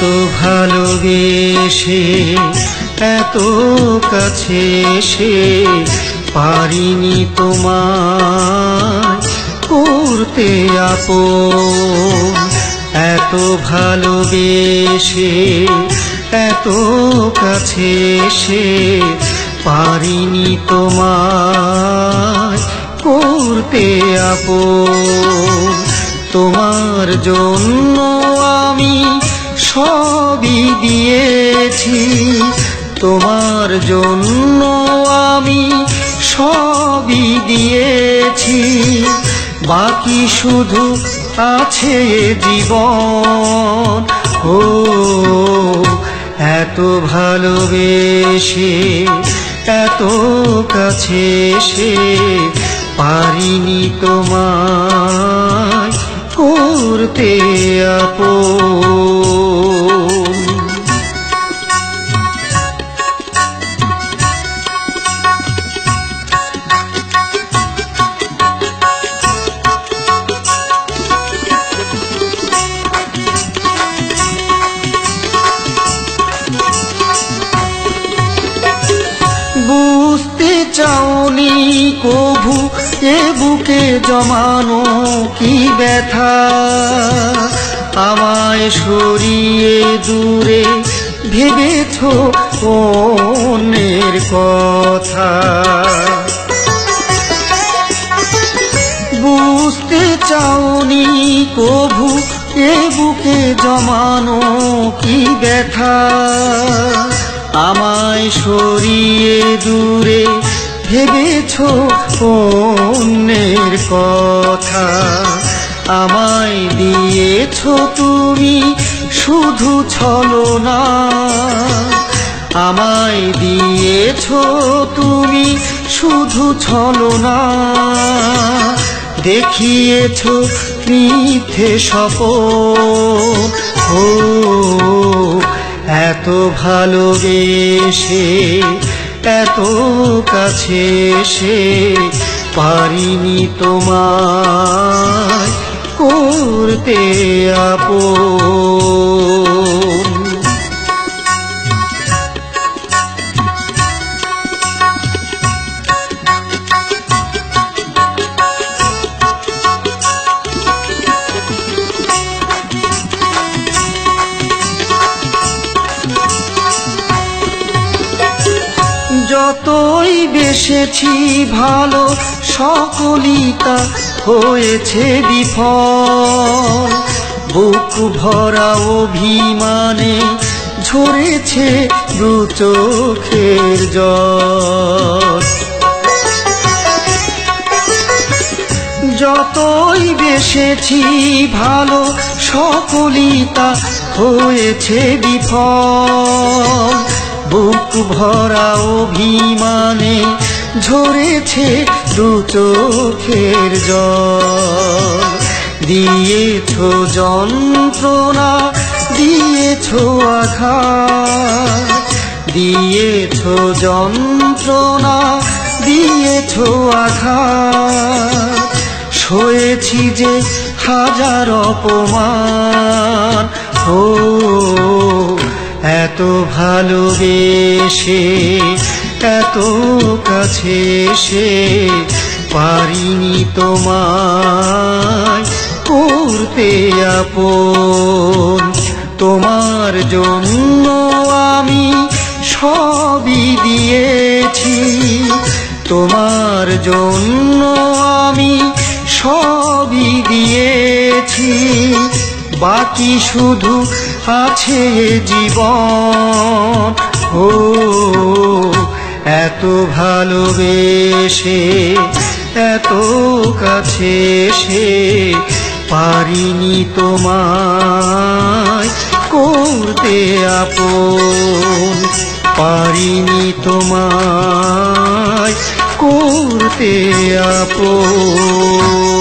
এত ভালোবেসে, এত কাছে সে পারিনি তোমার করতে আপন। এত ভালোবেসে, এত কাছে সে পারিনি তোমার করতে আপন। তোমার জন্য আমি সবই দিয়েছি। তোমার জন্য আমি সবই দিয়েছি। বাকি শুধু আছে জীবন। ও, এত ভালোবেসে, এত কাছে সে পারিনি তোমায় করতে আপন। চাওনি কভু, এ বুকে জমানো কি ব্যথা? আমায় সরিয়ে দূরে ভেবেছ অন্যের কথা। বুঝতে চাওনি কভু, এ বুকে জমানো কি ব্যথা? আমায় সরিয়ে দূরে ভেবেছ অন্যের কথা? আমায় দিয়েছ তুমি শুধু ছলনা। আমায় দিয়েছ তুমি শুধু ছলনা। দেখিয়েছ মিথ্যে সপন ও, এত ভালোবেসে এত কাছে সে পারিনি তোমায় করতে আপন। যতই বেসেছি ভালো, সকলই তা হয়েছে বিফল। বুক ভরা অভিমানে ঝরেছে দু চোখের জল। যতই বেসেছি ভালো, সকলই তা হয়েছে বিফল। বুক ভরা অভিমানে ঝরেছে দু চোখের জল। দিয়েছ যন্ত্রণা, দিয়েছ আঘাত। দিয়েছ যন্ত্রণা, দিয়েছ আঘাত। সয়েছি যে হাজার অপমান, ও এত ভালোবেসে, এত কাছে সে পারিনি তোমায় করতে আপন। তোমার জন্য আমি সবই দিয়েছি। তোমার জন্য আমি সবই দিয়েছি। বাকি শুধু আছে জীবন। ও, এত ভালোবেসে, এত কাছে সে পারিনি তোমায় করতে আপন। পারিনি তোমায় করতে আপন।